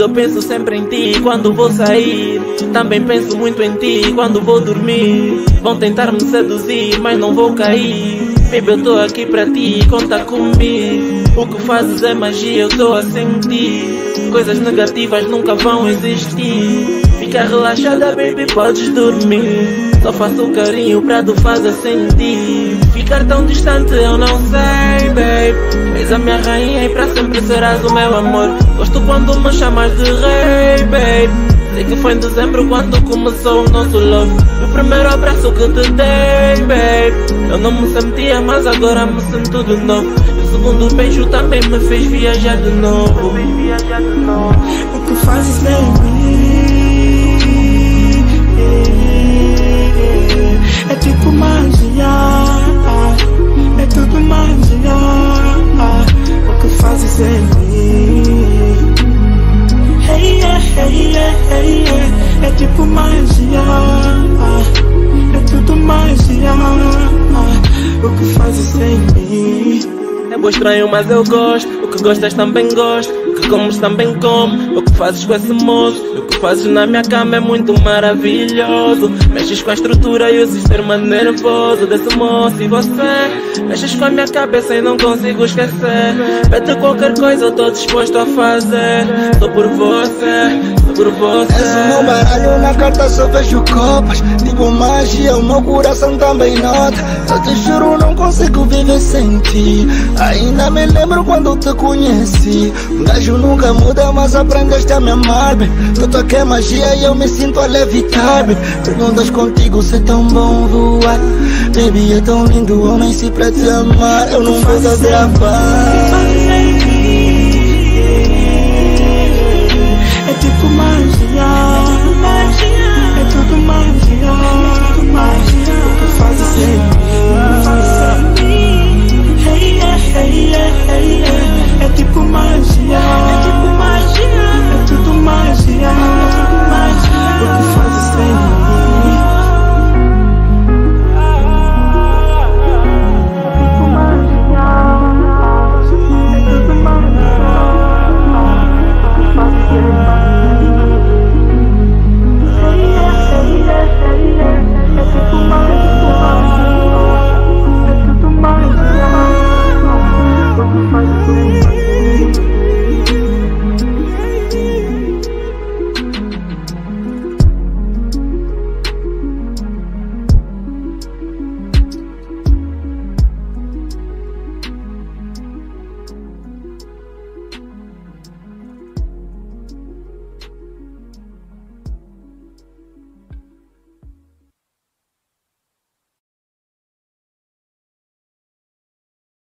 eu penso sempre em ti quando vou sair. Também penso muito em ti quando vou dormir. Vão tentar me seduzir, mas não vou cair. Baby, eu tô aqui pra ti, conta comigo. O que fazes é magia, eu tô a sentir. Coisas negativas nunca vão existir. Fica relaxada, baby, podes dormir. Só faço carinho pra tu fazer sentir. Ficar tão distante eu não sei, babe. És a minha rainha e pra sempre serás o meu amor. Gosto quando me chamas de rei, babe. Sei que foi em dezembro quando começou o nosso love. O primeiro abraço que te dei, babe. Eu não me sentia, mas agora me sinto de novo. O segundo beijo também me fez viajar de novo. O que fazes mim é tipo magia, é tudo magia. O que fazes em mim? É bom estranho, mas eu gosto. O que gostas também gosto. O que comes também como. O que fazes com esse moço. O que fazes na minha cama é muito maravilhoso. Mexes com a estrutura e o sistema nervoso desse moço. E você mexes com a minha cabeça e não consigo esquecer. Pede qualquer coisa, eu tô disposto a fazer. Só por você, por você. És o meu baralho na carta, só vejo copas. Tipo magia, o meu coração também nota. Eu te juro, não consigo viver sem ti. Ainda me lembro quando te conheci. Um gajo nunca muda, mas aprendeste a me amar. bem. Tu toquei magia e eu me sinto a levitar. bem. Perguntas contigo se é tão bom voar. Baby, é tão lindo homem se pra te amar. Eu não vou gravar. É